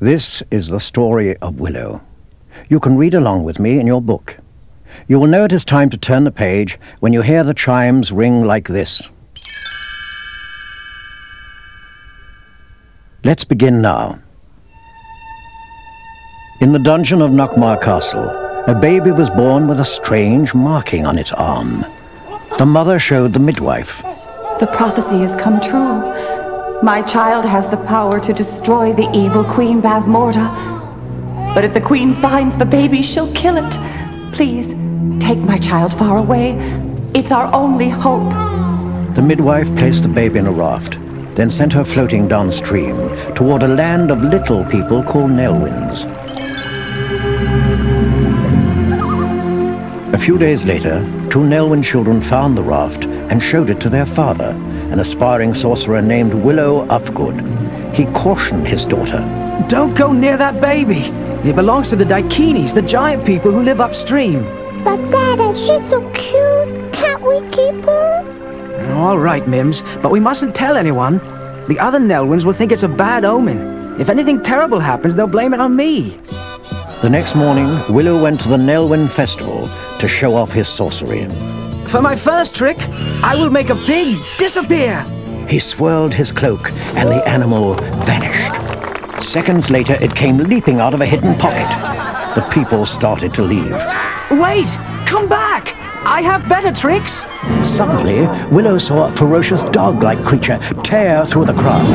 This is the story of Willow. You can read along with me in your book. You will know it is time to turn the page when you hear the chimes ring like this. Let's begin now. In the dungeon of Nockmaar Castle, a baby was born with a strange marking on its arm. The mother showed the midwife. The prophecy has come true. My child has the power to destroy the evil Queen Bavmorda. But if the Queen finds the baby, she'll kill it. Please, take my child far away. It's our only hope. The midwife placed the baby in a raft, then sent her floating downstream toward a land of little people called Nelwyns. A few days later, two Nelwyn children found the raft and showed it to their father, an aspiring sorcerer named Willow Ufgood. He cautioned his daughter. Don't go near that baby. It belongs to the Daikinis, the giant people who live upstream. But Dada, she's so cute. Can't we keep her? All right, Mims, but we mustn't tell anyone. The other Nelwyns will think it's a bad omen. If anything terrible happens, they'll blame it on me. The next morning, Willow went to the Nelwyn Festival to show off his sorcery. For my first trick, I will make a pig disappear. He swirled his cloak, and the animal vanished. Seconds later, it came leaping out of a hidden pocket. The people started to leave. Wait! Come back! I have better tricks! Suddenly, Willow saw a ferocious dog-like creature tear through the crowd.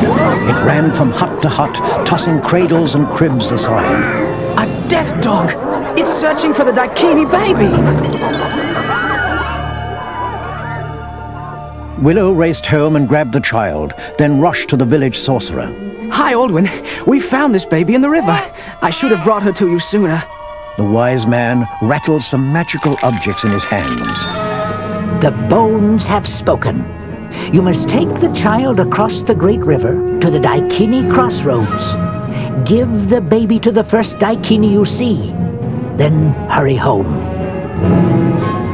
It ran from hut to hut, tossing cradles and cribs aside. A death dog! It's searching for the Daikini baby! Willow raced home and grabbed the child, then rushed to the village sorcerer. High Aldwin. We found this baby in the river. I should have brought her to you sooner. The wise man rattled some magical objects in his hands. The bones have spoken. You must take the child across the great river to the Daikini crossroads. Give the baby to the first Daikini you see. Then hurry home.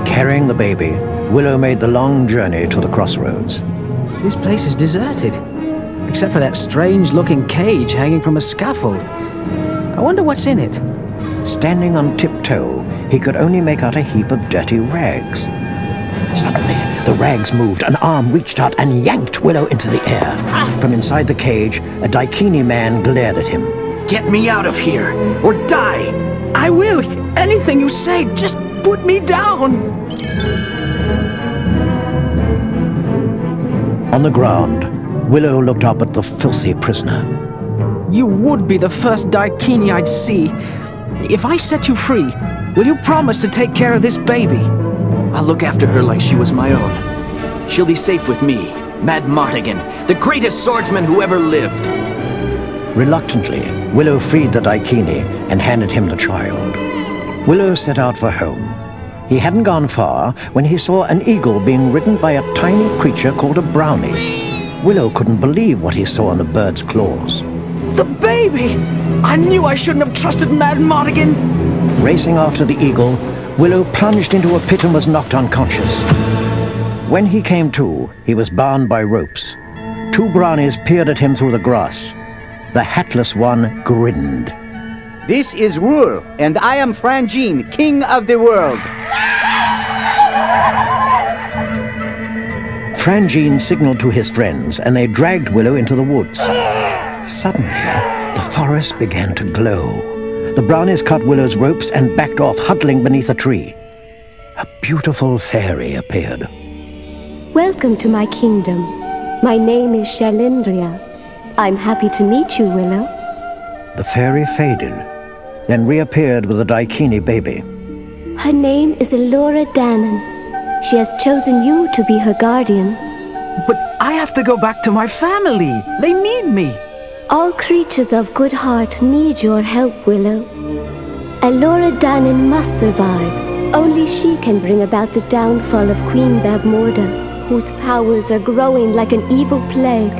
Carrying the baby, Willow made the long journey to the crossroads. This place is deserted, except for that strange-looking cage hanging from a scaffold. I wonder what's in it. Standing on tiptoe, he could only make out a heap of dirty rags. Suddenly, the rags moved. An arm reached out and yanked Willow into the air. Ah! From inside the cage, a Daikini man glared at him. Get me out of here, or die! I will! Anything you say, just put me down! On the ground, Willow looked up at the filthy prisoner. You would be the first Daikini I'd see. If I set you free, will you promise to take care of this baby? I'll look after her like she was my own. She'll be safe with me, Madmartigan, the greatest swordsman who ever lived. Reluctantly, Willow freed the Daikini and handed him the child. Willow set out for home. He hadn't gone far when he saw an eagle being ridden by a tiny creature called a brownie. Willow couldn't believe what he saw in the bird's claws. The baby! I knew I shouldn't have trusted Madmartigan! Racing after the eagle, Willow plunged into a pit and was knocked unconscious. When he came to, he was bound by ropes. Two brownies peered at him through the grass. The hatless one grinned. This is Rool, and I am Franjean, king of the world. Franjean signaled to his friends, and they dragged Willow into the woods. Suddenly, the forest began to glow. The brownies cut Willow's ropes and backed off, huddling beneath a tree. A beautiful fairy appeared. Welcome to my kingdom. My name is Cherlindrea. I'm happy to meet you, Willow. The fairy faded, then reappeared with a Daikini baby. Her name is Elora Danan. She has chosen you to be her guardian. But I have to go back to my family. They need me. All creatures of good heart need your help, Willow. Elora Danan must survive. Only she can bring about the downfall of Queen Bavmorda, whose powers are growing like an evil plague.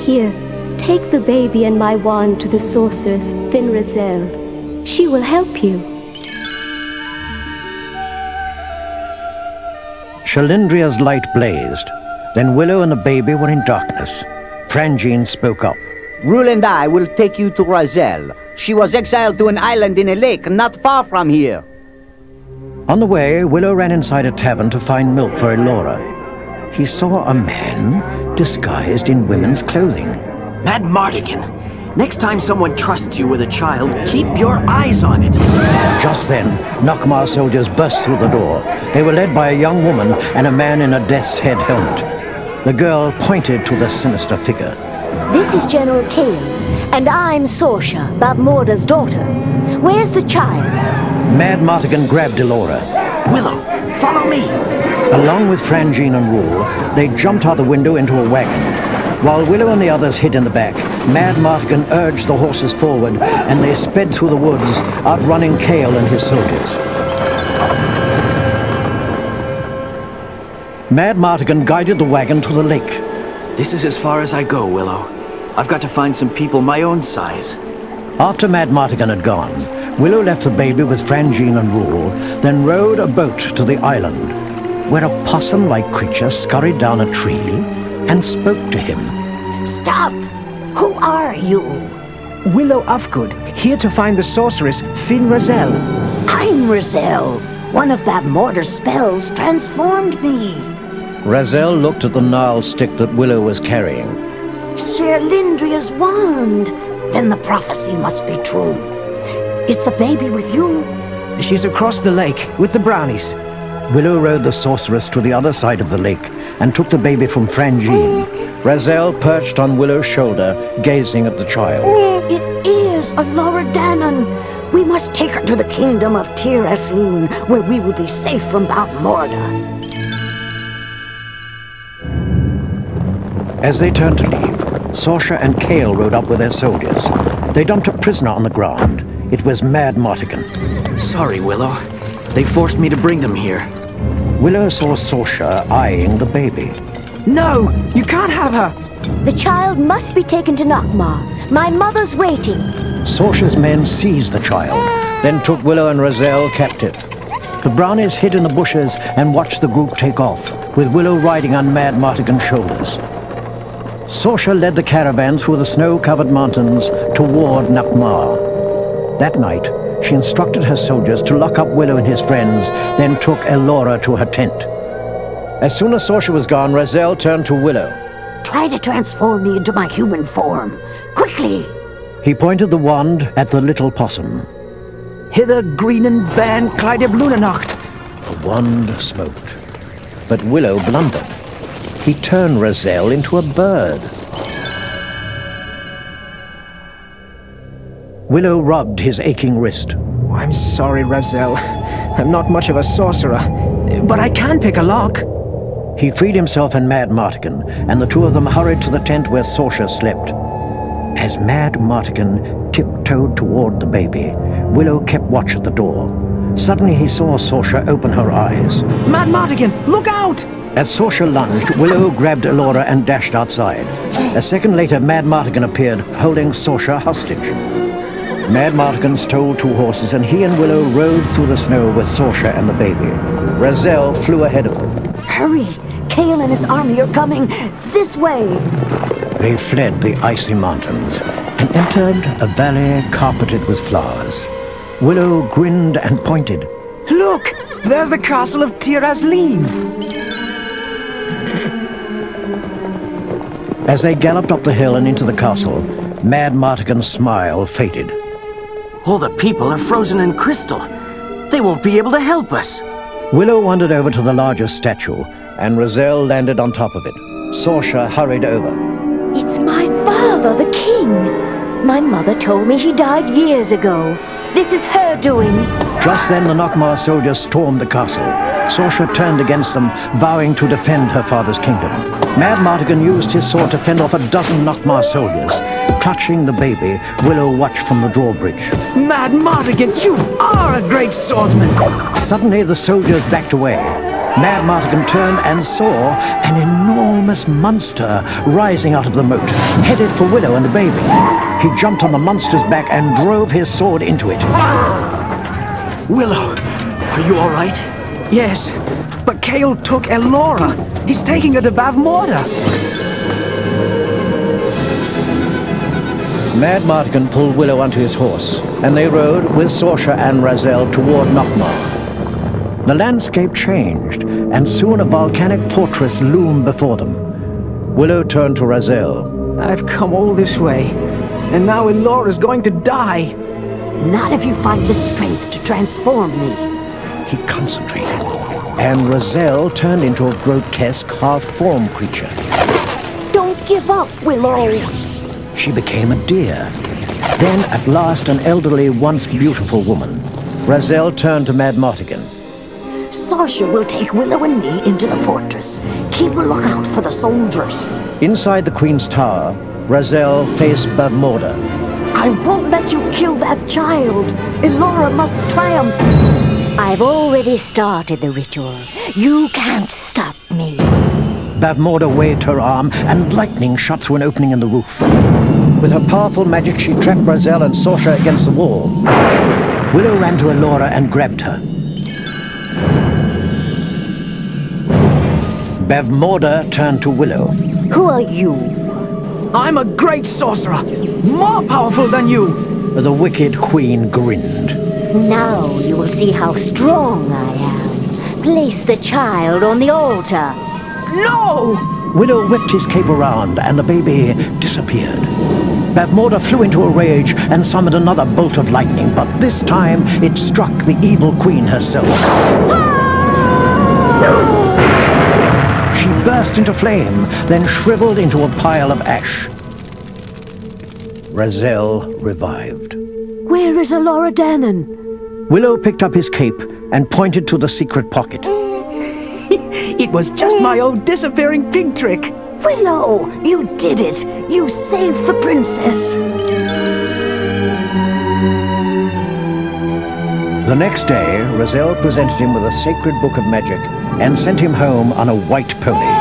Here, take the baby and my wand to the sorceress, Fin Raziel. She will help you. Cherlindrea's light blazed. Then Willow and the baby were in darkness. Franjean spoke up. Rool and I will take you to Raziel. She was exiled to an island in a lake not far from here. On the way, Willow ran inside a tavern to find milk for Elora. He saw a man disguised in women's clothing. Madmartigan, next time someone trusts you with a child, keep your eyes on it. Just then, Nockmaar soldiers burst through the door. They were led by a young woman and a man in a death's head helmet. The girl pointed to the sinister figure. This is General Kael, and I'm Sorsha, Bavmorda's daughter. Where's the child? Madmartigan grabbed Elora. Willow, follow me. Along with Franjean and Rool, they jumped out the window into a wagon. While Willow and the others hid in the back, Madmartigan urged the horses forward, and they sped through the woods, outrunning Kael and his soldiers. Madmartigan guided the wagon to the lake. This is as far as I go, Willow. I've got to find some people my own size. After Madmartigan had gone, Willow left the baby with Franjean and Rool, then rowed a boat to the island, where a possum-like creature scurried down a tree and spoke to him. Stop! Who are you? Willow Ufgood, here to find the sorceress Fin Raziel. I'm Raziel. One of Bavmorda's spells transformed me. Raziel looked at the gnarled stick that Willow was carrying. Cherlindrea's wand. Then the prophecy must be true. Is the baby with you? She's across the lake with the brownies. Willow rode the sorceress to the other side of the lake and took the baby from Franjean. Raziel perched on Willow's shoulder, gazing at the child. Oh, it is Elora Danan. We must take her to the kingdom of Tir Asleen, where we will be safe from Bavmorda. As they turned to leave, Sorsha and Kael rode up with their soldiers. They dumped a prisoner on the ground. It was Madmartigan. Sorry, Willow. They forced me to bring them here. Willow saw Sorsha eyeing the baby. No! You can't have her! The child must be taken to Nockmaar. My mother's waiting. Sorsha's men seized the child, then took Willow and Raziel captive. The brownies hid in the bushes and watched the group take off, with Willow riding on Madmartigan's shoulders. Sorsha led the caravan through the snow-covered mountains toward Nockmaar. That night, she instructed her soldiers to lock up Willow and his friends, then took Elora to her tent. As soon as Sorsha was gone, Raziel turned to Willow. Try to transform me into my human form. Quickly! He pointed the wand at the little possum. Hither Greenen Ban Clydeb Lunanacht. The wand smoked. But Willow blundered. He turned Raziel into a bird. Willow rubbed his aching wrist. I'm sorry, Raziel. I'm not much of a sorcerer, but I can pick a lock. He freed himself and Madmartigan, and the two of them hurried to the tent where Sorsha slept. As Madmartigan tiptoed toward the baby, Willow kept watch at the door. Suddenly he saw Sorsha open her eyes. Madmartigan, look out! As Sorsha lunged, Willow grabbed Elora and dashed outside. A second later, Madmartigan appeared, holding Sorsha hostage. Madmartigan stole two horses, and he and Willow rode through the snow with Sorsha and the baby. Raziel flew ahead of them. Hurry! Kael and his army are coming this way. They fled the icy mountains and entered a valley carpeted with flowers. Willow grinned and pointed. Look! There's the castle of Tir Asleen. As they galloped up the hill and into the castle, Madmartigan's smile faded. All the people are frozen in crystal. They won't be able to help us. Willow wandered over to the largest statue, and Raziel landed on top of it. Sorsha hurried over. It's my father, the king. My mother told me he died years ago. This is her doing. Just then the Nockmaar soldiers stormed the castle. Sorsha turned against them, vowing to defend her father's kingdom. Madmartigan used his sword to fend off a dozen Nockmaar soldiers. Clutching the baby, Willow watched from the drawbridge. Madmartigan, you are a great swordsman! Suddenly the soldiers backed away. Madmartigan turned and saw an enormous monster rising out of the moat, headed for Willow and the baby. He jumped on the monster's back and drove his sword into it. Willow, are you all right? Yes, but Kael took Elora. He's taking her to Bavmorda. Madmartigan pulled Willow onto his horse, and they rode with Sorsha and Raziel toward Nockmaar. The landscape changed, and soon a volcanic fortress loomed before them. Willow turned to Raziel. I've come all this way, and now Elora's going to die. Not if you find the strength to transform me. He concentrated, and Raziel turned into a grotesque half-formed creature. Don't give up, Willow. She became a deer. Then, at last, an elderly, once beautiful woman. Raziel turned to Mad Mardigan. Sorsha will take Willow and me into the fortress. Keep a lookout for the soldiers. Inside the Queen's Tower, Raziel faced Bavmorda. I won't let you kill that child. Elora must triumph. I've already started the ritual. You can't stop me. Bavmorda waved her arm, and lightning shot through an opening in the roof. With her powerful magic, she trapped Raziel and Sorsha against the wall. Willow ran to Elora and grabbed her. Bavmorda turned to Willow. Who are you? I'm a great sorcerer, more powerful than you. The wicked queen grinned. Now you will see how strong I am. Place the child on the altar. No! Willow whipped his cape around, and the baby disappeared. Bavmorda flew into a rage and summoned another bolt of lightning, but this time it struck the evil queen herself. She burst into flame, then shriveled into a pile of ash. Raziel revived. Where is Elora Danan? Willow picked up his cape and pointed to the secret pocket. It was just my old disappearing pig trick. Willow, you did it. You saved the princess. The next day, Raziel presented him with a sacred book of magic and sent him home on a white pony.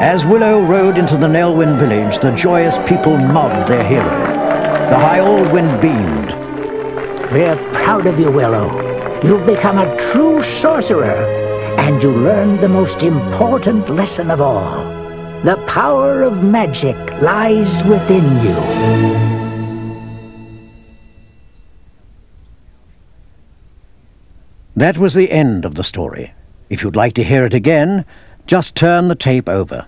As Willow rode into the Nelwyn village, the joyous people mobbed their hero. The High Aldwin beamed. We're proud of you, Willow. You've become a true sorcerer, and you learned the most important lesson of all. The power of magic lies within you. That was the end of the story. If you'd like to hear it again, just turn the tape over.